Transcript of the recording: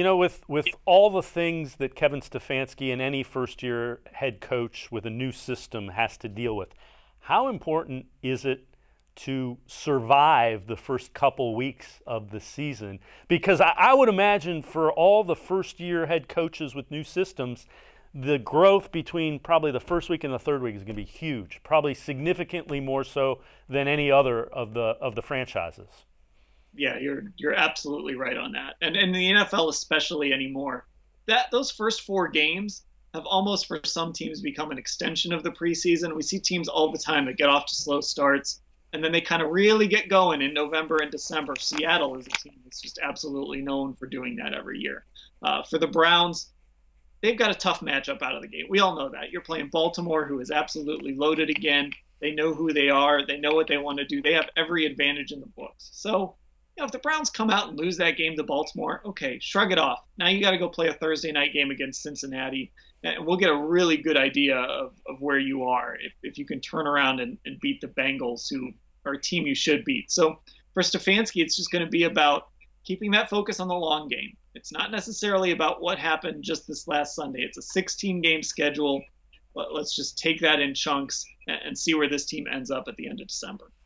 You know, with, with all the things that Kevin Stefanski and any first year head coach with a new system has to deal with, how important is it to survive the first couple weeks of the season? Because I, I would imagine for all the first year head coaches with new systems, the growth between probably the first week and the third week is going to be huge, probably significantly more so than any other of the of the franchises. Yeah, you're you're absolutely right on that. And in the NFL especially anymore, that those first four games have almost for some teams become an extension of the preseason. We see teams all the time that get off to slow starts and then they kind of really get going in November and December. Seattle is a team that's just absolutely known for doing that every year. Uh, for the Browns, they've got a tough matchup out of the gate. We all know that. You're playing Baltimore, who is absolutely loaded again. They know who they are. They know what they want to do. They have every advantage in the books. So, know, if the Browns come out and lose that game to Baltimore, okay, shrug it off. Now you got to go play a Thursday night game against Cincinnati, and we'll get a really good idea of, of where you are if, if you can turn around and, and beat the Bengals, who are a team you should beat. So for Stefanski, it's just going to be about keeping that focus on the long game. It's not necessarily about what happened just this last Sunday. It's a 16 game schedule. but Let's just take that in chunks and see where this team ends up at the end of December.